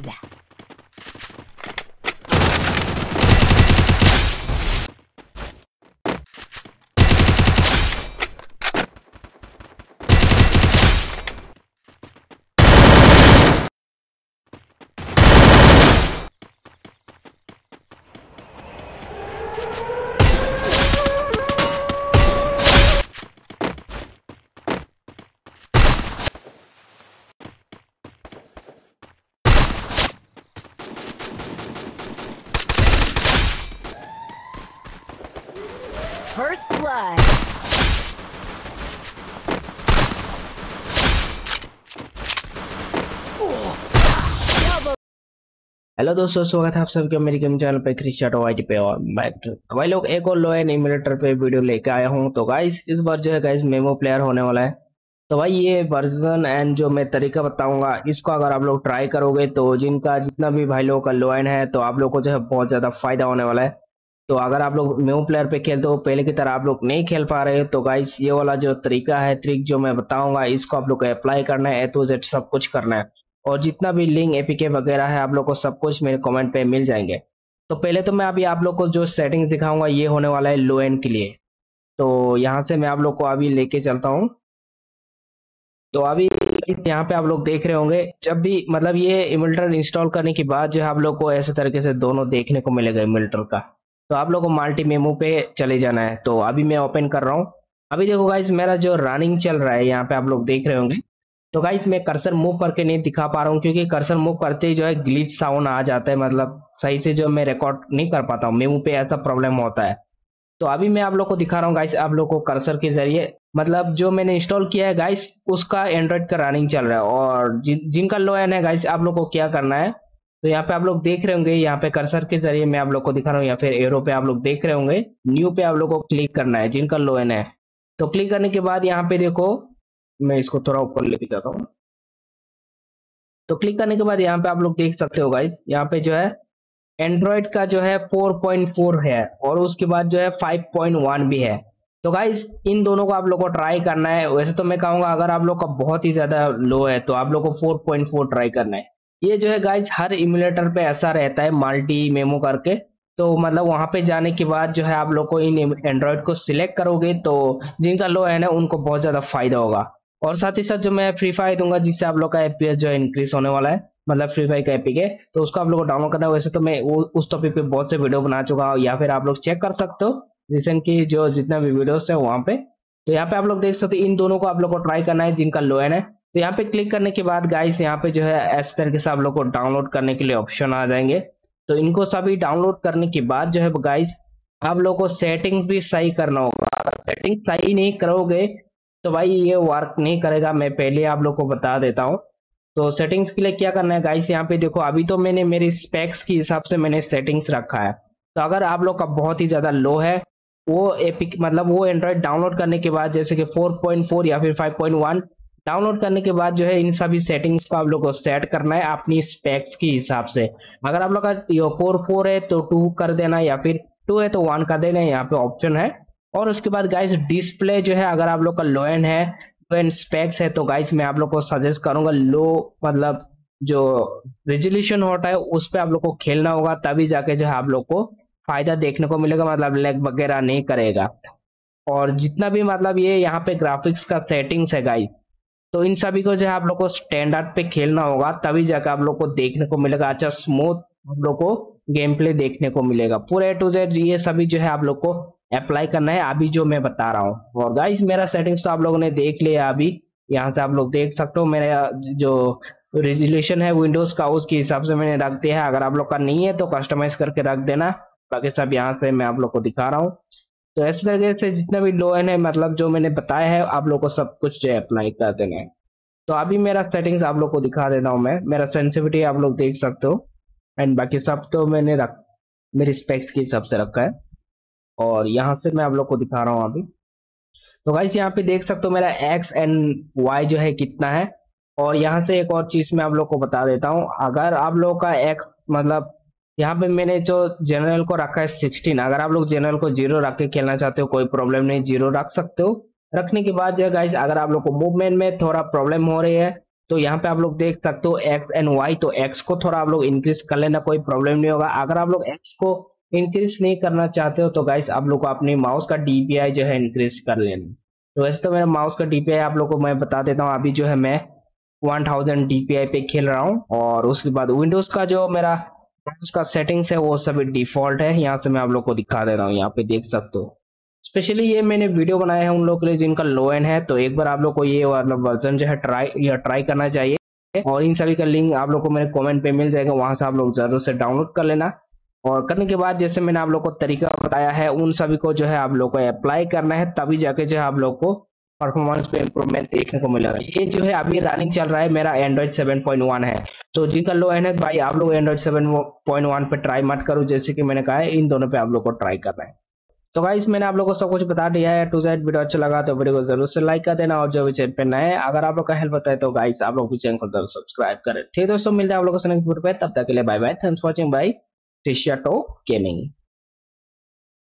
dead. First blood. Hello दोस्तों, स्वागत है आप सबके मेरी गेम चैनल पे क्रिस्टाटो वाईटी पे और बैक तो भाई लोग, एक और लो एन इमुलेटर पे वीडियो लेके आया हूँ। तो गाइस इस बार जो है गाइस मेमो प्लेयर होने वाला है। तो भाई, ये वर्जन एंड जो मैं तरीका बताऊँगा, इसको अगर आप लोग ट्राई करोगे तो जिनका जितना भी भाई लोगों का लो एन है तो आप लोग को जो है बहुत ज़्यादा फ़ायदा होने वाला है। तो अगर आप लोग मेमो प्लेयर पे खेलते हो, पहले की तरह आप लोग नहीं खेल पा रहे हो तो गाइस ये वाला जो तरीका है ट्रिक जो मैं बताऊँगा, इसको आप लोग को अप्लाई करना है ए टू जेड सब कुछ करना है। और जितना भी लिंक एपीके वगैरह है, आप लोग को सब कुछ मेरे कमेंट पे मिल जाएँगे। तो पहले तो मैं अभी आप लोग को जो सेटिंग्स दिखाऊँगा, ये होने वाला है लो एंड के लिए। तो यहाँ से मैं आप लोग को अभी लेके चलता हूँ। तो अभी यहाँ पे आप लोग देख रहे होंगे, जब भी मतलब ये इमल्टर इंस्टॉल करने के बाद जो है आप लोग को ऐसे तरीके से दोनों देखने को मिलेगा इमल्टर का। तो आप लोग को मल्टी मेमो पे चले जाना है। तो अभी मैं ओपन कर रहा हूँ। अभी देखो गाइस मेरा जो रनिंग चल रहा है, यहाँ पे आप लोग देख रहे होंगे। तो गाइस मैं कर्सर मूव करके नहीं दिखा पा रहा हूँ, क्योंकि कर्सर मूव करते ही जो है ग्लिच साउंड आ जाता है। मतलब सही से जो मैं रिकॉर्ड नहीं कर पाता हूँ। मेमू पे ऐसा प्रॉब्लम होता है। तो अभी मैं आप लोग को दिखा रहा हूँ गाइस आप लोग को कर्सर के ज़रिए। मतलब जो मैंने इंस्टॉल किया है गाइस उसका एंड्रॉइड का रनिंग चल रहा है। और जिन, जिनका लो एन है गाइस आप लोग को क्या करना है? तो यहाँ पे आप लोग देख रहे होंगे, यहाँ पे कर्सर के ज़रिए मैं आप लोग को दिखा रहा हूँ, या फिर एरो पे आप लोग देख रहे होंगे न्यू पे आप लोग को क्लिक करना है, जिनका लो एन है। तो क्लिक करने के बाद यहाँ पे देखो, मैं इसको थोड़ा ऊपर लेके जाता हूँ। तो क्लिक करने के बाद यहाँ पे आप लोग देख सकते हो गाइस यहाँ पे जो है एंड्रॉइड का जो है 4.4 है, और उसके बाद जो है 5.1 भी है। तो गाइस इन दोनों को आप लोग को ट्राई करना है। वैसे तो मैं कहूँगा, अगर आप लोग का बहुत ही ज़्यादा लो है तो आप लोग को 4.4 ट्राई करना है। ये जो है गाइज़ हर इमुलेटर पे ऐसा रहता है मल्टी मेमो करके। तो मतलब वहाँ पे जाने के बाद जो है आप लोग को इन एंड्रॉइड को सिलेक्ट करोगे तो जिनका लो है ना उनको बहुत ज़्यादा फ़ायदा होगा। और साथ ही साथ जो मैं फ्री फायर दूँगा, जिससे आप लोग का एपीएस जो है इंक्रीज होने वाला है मतलब फ्री फायर का एपी के तो उसको आप लोग को डाउनलोड करना है। वैसे तो मैं उस टॉपिक पे बहुत से वीडियो बना चुका हूँ, या फिर आप लोग चेक कर सकते हो। रिसेंट की जो जितना भी वीडियोस है वहाँ पे। तो यहाँ पे आप लोग देख सकते हो, इन दोनों को आप लोग को ट्राई करना है, जिनका लो एन है। तो यहाँ पे क्लिक करने के बाद गाइस यहाँ पे जो है, ऐसे तरीके से आप लोग को डाउनलोड करने के लिए ऑप्शन आ जाएँगे। तो इनको सभी डाउनलोड करने के बाद जो है गाइस आप लोग को सेटिंग्स भी सही करना होगा। सेटिंग सही नहीं करोगे तो भाई ये वर्क नहीं करेगा। मैं पहले आप लोग को बता देता हूँ। तो सेटिंग्स के लिए क्या करना है गाइस यहाँ पे देखो, अभी तो मैंने, मेरी स्पेक्स के हिसाब से मैंने सेटिंग्स रखा है। तो अगर आप लोग का बहुत ही ज़्यादा लो है, वो एपिक मतलब वो एंड्रॉइड डाउनलोड करने के बाद, जैसे कि 4.4 या फिर 5.1 डाउनलोड करने के बाद जो है, इन सभी सेटिंग्स को आप लोग को सेट करना है अपनी स्पेक्स के हिसाब से। अगर आप लोग का कोर फोर है तो टू कर देना या फिर टू है तो वन कर देना यहाँ पे ऑप्शन है। और उसके बाद गाइस डिस्प्ले जो है, अगर आप लोग का लो एंड है लो एंड स्पेक्स है तो गाइस मैं आप लोग को सजेस्ट करूँगा लो मतलब जो रेजोल्यूशन होता है, उस पर आप लोग को खेलना होगा, तभी जाके जो है आप लोग को फ़ायदा देखने को मिलेगा मतलब लेग वगैरह नहीं करेगा। और जितना भी मतलब ये यहाँ पे ग्राफिक्स का सेटिंग्स है गाइस तो इन सभी को जो है आप लोग को स्टैंडर्ड पे खेलना होगा, तभी जाकर आप लोग को देखने को मिलेगा। अच्छा स्मूथ आप लोग को गेम प्ले देखने को मिलेगा। पूरे टू जेड ये सभी जो है आप लोग को अप्लाई करना है। अभी जो मैं बता रहा हूँ। और गाइस मेरा सेटिंग्स तो आप लोगों ने देख लिया अभी। यहाँ से आप लोग देख सकते हो, मेरा जो रेजोल्यूशन है विंडोज़ का, उसके हिसाब से मैंने रख दिया है। अगर आप लोग का नहीं है तो कस्टमाइज करके रख देना। बाकी सब यहाँ से मैं आप लोग को दिखा रहा हूँ। तो ऐसे तरीके से जितना भी लो एन है मतलब जो मैंने बताया है, आप लोग को सब कुछ जो है अप्लाई कर देना है। तो अभी मेरा सेटिंग्स आप लोग को दिखा देता हूँ मैं। मेरा सेंसिटिविटी आप लोग देख सकते हो। एंड बाकी सब तो मैंने रख, मेरी स्पेक्स के हिसाब से रखा है। और यहाँ से मैं आप लोग को दिखा रहा हूँ अभी। तो गाइस यहाँ पे देख सकते हो मेरा एक्स एंड वाई जो है कितना है। और यहाँ से एक और चीज़ मैं आप लोग को बता देता हूँ। अगर आप लोग का एक्स मतलब यहाँ पे मैंने जो जनरल को रखा है सिक्सटीन अगर आप लोग जनरल को ज़ीरो रख के खेलना चाहते हो, कोई प्रॉब्लम नहीं ज़ीरो रख सकते हो। रखने के बाद जो गाइस अगर आप लोग को मूवमेंट में थोड़ा प्रॉब्लम हो रही है तो यहाँ पे आप लोग देख सकते हो एक्स एंड वाई तो एक्स को थोड़ा आप लोग इंक्रीज कर लेना, कोई प्रॉब्लम नहीं होगा। अगर आप लोग एक्स को इंक्रीज नहीं करना चाहते हो तो गाइस आप लोग को अपने माउस का डीपीआई जो है इंक्रीज कर लेना। तो वैसे तो मेरा माउस का डीपीआई आप लोग को मैं बता देता हूँ, अभी जो है मैं 1000 डीपीआई पे खेल रहा हूँ, और उसके बाद विंडोज़ का जो मेरा उसका सेटिंग्स है, वो सभी डिफ़ॉल्ट है। यहाँ से मैं आप लोग को दिखा दे रहा हूँ, यहाँ पे देख सकते हो। स्पेशली ये मैंने वीडियो बनाया है उन लोगों के लिए जिनका लो एंड है। तो एक बार आप लोग को ये वाला वर्जन जो है ट्राई या ट्राई करना चाहिए। और इन सभी का लिंक आप लोग को मेरे कमेंट पे मिल जाएगा, वहाँ से आप लोग ज़रूर से डाउनलोड कर लेना। और करने के बाद जैसे मैंने आप लोग को तरीका बताया है, उन सभी को जो है आप लोग को अप्लाई करना है, तभी जाके जो है आप लोग को परफॉर्मेंस पे इंप्रूवमेंट देखने को मिलेगा ये जो है अभी रनिंग चल रहा है, मेरा एंड्रॉइड 7.1 है। तो जिनका लो एंड है, भाई आप लोग एंड्रॉइड 7.1 पे ट्राई मत करो, जैसे कि मैंने कहा है, इन दोनों पे आप लोग को ट्राई करना है। तो गाइस मैंने आप लोगों को सब कुछ बता दिया है टू साइड वीडियो अच्छा लगा तो वीडियो को ज़रूर से लाइक कर देना और जो भी चैनल पे नए अगर आप लोग का हेल्प होता है तो गाइस आप लोग भी चैनल को ज़रूर सब्सक्राइब करें। ठीक है दोस्तों, मिलते हैं आप लोगों को नेक्स्ट वीडियो पे, तब तक के लिए bye bye thanks for watching bye to gaming